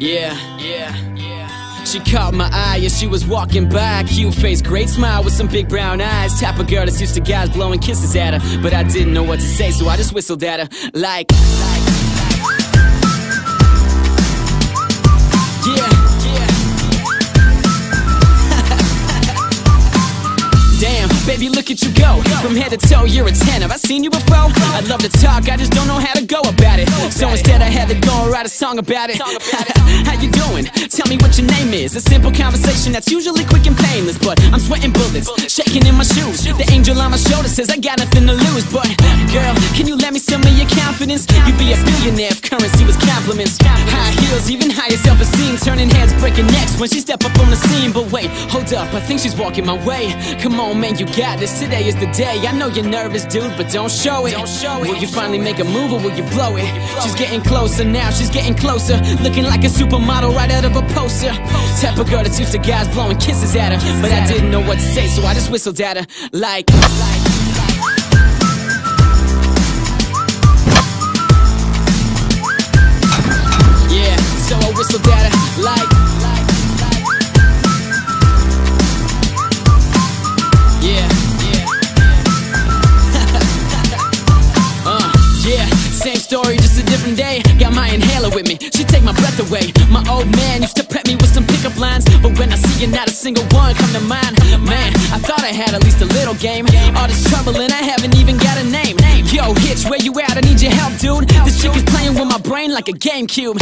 Yeah, yeah, yeah. She caught my eye as she was walking by. Cute face, great smile with some big brown eyes. Type of girl that's used to guys blowing kisses at her. But I didn't know what to say, so I just whistled at her. Like, yeah, yeah. From head to toe, you're a 10. Have I seen you before? I'd love to talk, I just don't know how to go about it. So instead, I had to go and write a song about it. how you doing? Tell me what your name is. A simple conversation that's usually quick and painless. But I'm sweating bullets, shaking in my shoes. The angel on my shoulder says I got nothing to lose. But, girl, can you let me some confidence? You'd be a billionaire if currency was compliments. High heels, even higher self esteem. Turning heads, breaking necks when she step up on the scene. But wait, hold up, I think she's walking my way. Come on, man, you got this. Today is the day. I know you're nervous, dude, but don't show it. don't show it. Will you finally make a move or will you blow it? She's getting closer now, she's getting closer. Looking like a supermodel right out of a poster. Type of girl that's used to guys blowing kisses at her. But I didn't know what to say, so I just whistled at her. Like, take my. My old man used to prep me with some pickup lines, but when I see you, not a single one come to mind. Man, I thought I had at least a little game. All this trouble and I haven't even like a GameCube.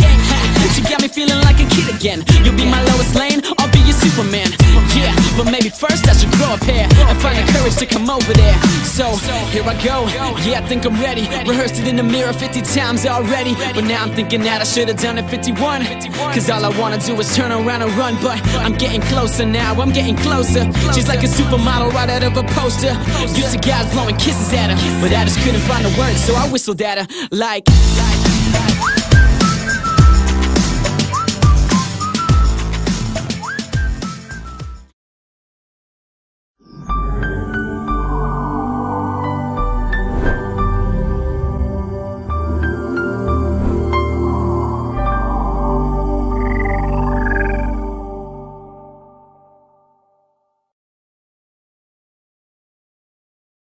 She got me feeling like a kid again. You'll be my Lois Lane, I'll be your Superman. Yeah, but maybe first I should grow a pair and find the courage to come over there. So, here I go. Yeah, I think I'm ready. Rehearsed it in the mirror 50 times already. But now I'm thinking that I should have done it 51. Cause all I wanna do is turn around and run. But I'm getting closer now, I'm getting closer. She's like a supermodel right out of a poster. Used to guys blowing kisses at her. But I just couldn't find the words, so I whistled at her. Like,